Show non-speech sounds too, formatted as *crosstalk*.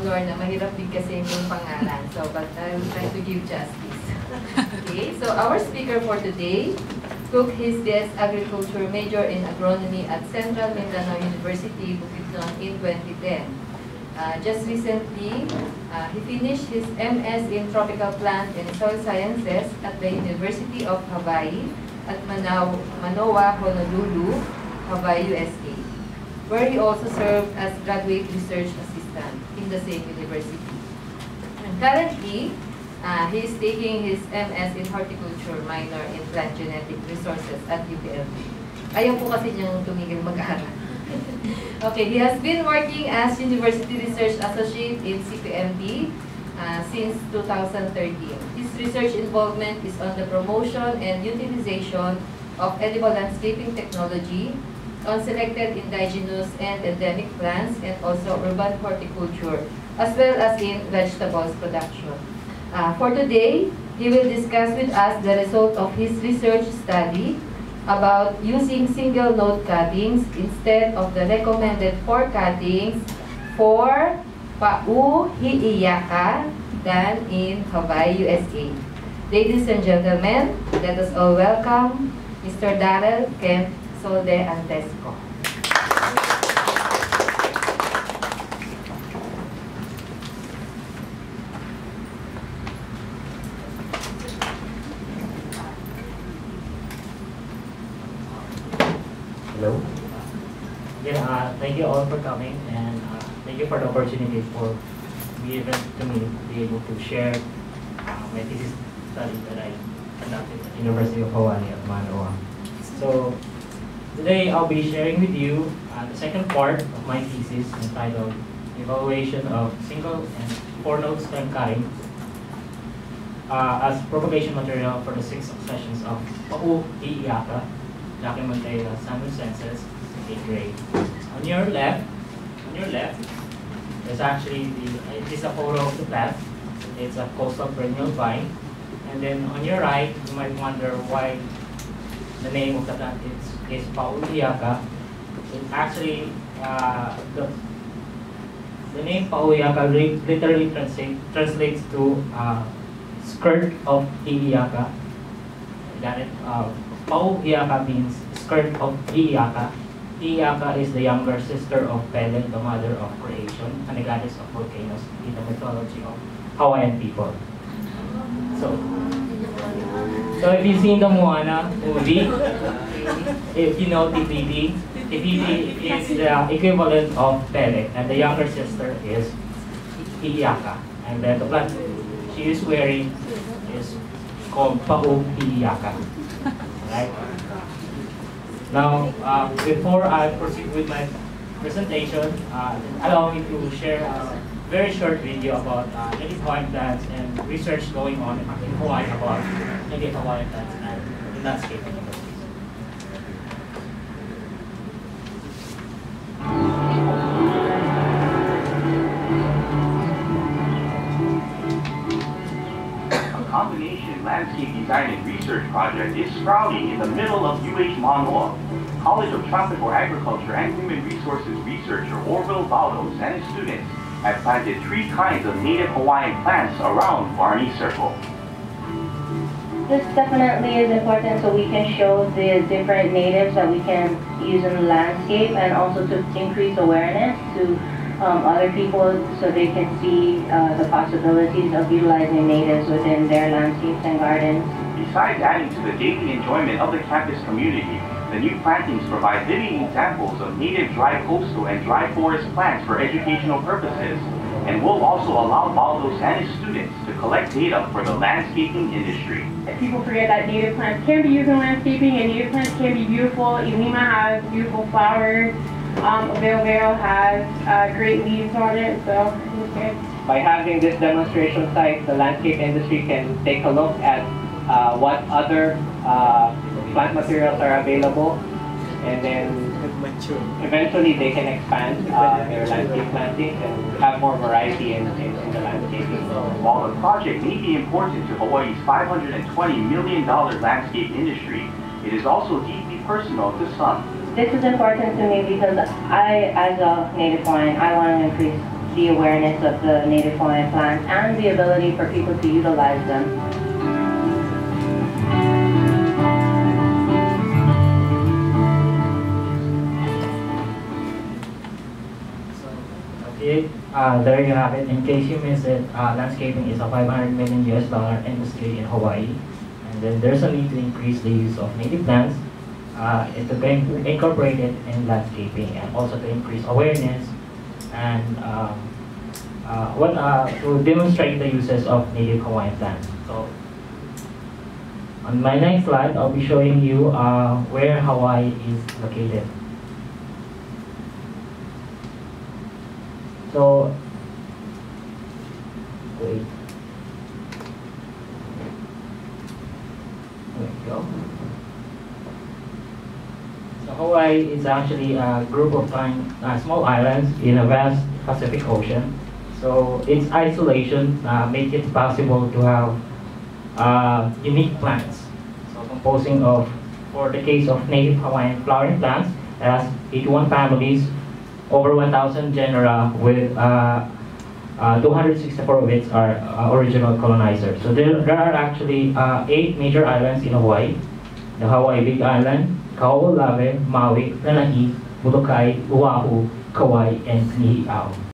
Lorna, mahirap din kasi yung pangalan. So, but I'll try to give justice. Okay, so our speaker for today took his BS Agriculture major in agronomy at Central Mindanao University, Bukidnon in 2010. Uh, just recently, uh, he finished his MS in Tropical Plant and Soil Sciences at the University of Hawaii at Manau Manoa, Honolulu, Hawaii, USA, where he also served as graduate research assistant in the same university. And currently, uh, he is taking his MS in horticulture minor in plant genetic resources at UPLB. Ayaw po kasi niyang tumigil mag-aaral. *laughs* okay, he has been working as University Research Associate in CPMD uh, since 2013. His research involvement is on the promotion and utilization of edible landscaping technology, on selected indigenous and endemic plants, and also urban horticulture, as well as in vegetables production. Uh, for today, he will discuss with us the result of his research study about using single node cuttings instead of the recommended four cuttings for Pa'uohi'iaka than in Hawaii, USA. Ladies and gentlemen, let us all welcome Mr. Darrell Kemp Solde Antesco. Hello. Yeah, uh, thank you all for coming and uh, thank you for the opportunity for me even to me to be able to share uh, my thesis study that I conducted at the University of Hawaii at Manoa. So today I'll be sharing with you uh, the second part of my thesis entitled Evaluation of Single and Four Node Stem Cutting uh, as propagation material for the six accessions of Pau Iiaka Jacquemontia, Samuel Census, A. Gray. On your left, on your left, there's actually the, it is a photo of the plant. It's a coastal perennial vine. And then on your right, you might wonder why the name of the plant is, is Pa'uohi'iaka. It actually, uh, the, the name Pa'uohi'iaka literally translate, translates to uh, skirt of Hi'iaka. Got it? Uh, means skirt of Hi'iaka. Hi'iaka is the younger sister of Pele, the mother of creation, and the goddess of volcanoes in the mythology of Hawaiian people. So, so if you've seen the Moana movie, if you know Te Fiti, Tifiti is the equivalent of Pele, and the younger sister is Hi'iaka. And then the plant she is wearing is called Pa'uohi'iaka. Right? Now, uh, before I proceed with my presentation, uh, allow me to share a very short video about uh, native Hawaiian plants and research going on in Hawaii about native Hawaiian plants and combination landscape design and research project is sprouting in the middle of UH Manoa. College of Tropical Agriculture and Human Resources researcher Orville Baldos and his students have planted three kinds of native Hawaiian plants around Varney Circle. This definitely is important so we can show the different natives that we can use in the landscape and also to increase awareness to um, other people so they can see uh, the possibilities of utilizing natives within their landscapes and gardens. Besides adding to the daily enjoyment of the campus community, the new plantings provide living examples of native dry coastal and dry forest plants for educational purposes and will also allow Baldos and his students to collect data for the landscaping industry. People forget that native plants can be used in landscaping and native plants can be beautiful. Ilima has beautiful flowers. Um, Vero Vero has uh, great leaves on it, so it's good. By having this demonstration site, the landscape industry can take a look at uh, what other uh, plant materials are available and then eventually they can expand uh, their landscape plantings and have more variety in, in, in the landscaping. While the project may be important to Hawaii's $520 million landscape industry, it is also deeply personal to some. This is important to me because I, as a native Hawaiian, I want to increase the awareness of the native Hawaiian plants and the ability for people to utilize them. Okay, uh, there you have it. In case you missed it, uh, landscaping is a 500 million US dollar industry in Hawaii. And then there's a need to increase the use of native plants, uh, and to be incorporated in landscaping and also to increase awareness and um, uh, what, uh, to demonstrate the uses of native Hawaiian plants. So on my next slide, I'll be showing you uh, where Hawaii is located. So, wait. There we go. So Hawaii is actually a group of uh, small islands in a vast Pacific Ocean. So its isolation uh, makes it possible to have uh, unique plants. So composing of, for the case of native Hawaiian flowering plants, it has 81 families, over 1,000 genera with uh, uh, 264 of which are uh, original colonizers. So there, there are actually uh, eight major islands in Hawaii. The Hawaii Big Island, Kaho'olawe, Maui, Lanai, Molokai, Oahu, Kauai, and Niihau.